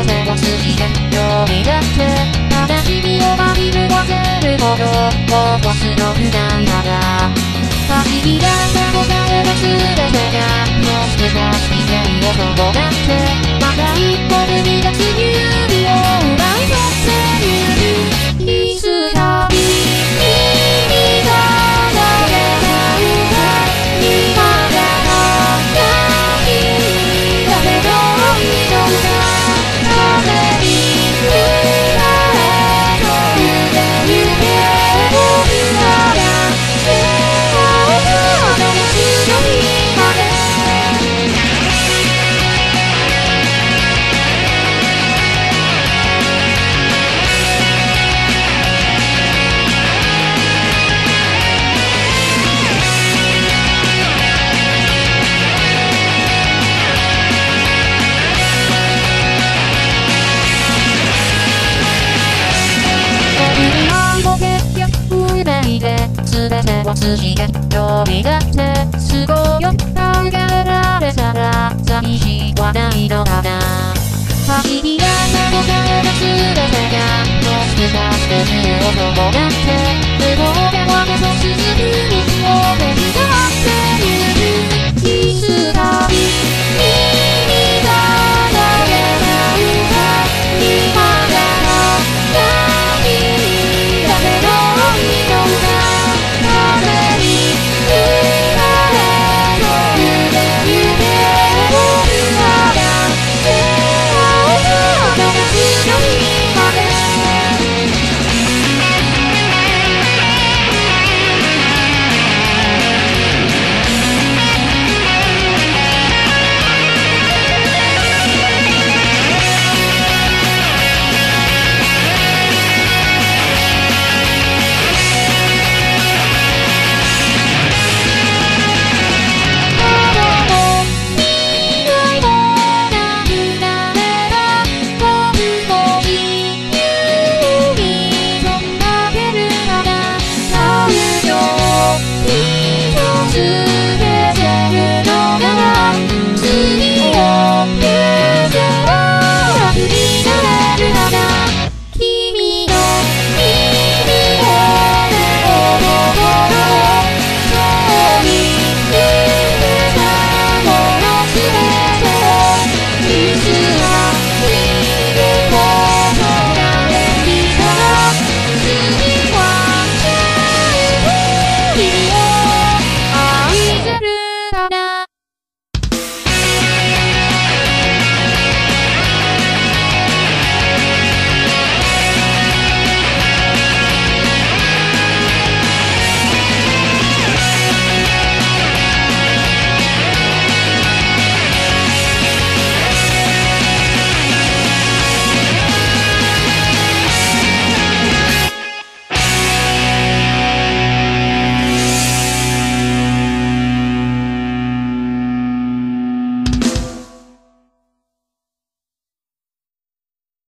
風が過ぎてよみがってまだ君をまりぶわせ。るほど僕の普段なら君なんて答えが全てが全てを通じて呼び出してすごいよ考えられたら寂しくはないのかな走り出した答えが全てがそしてさして見えようとだって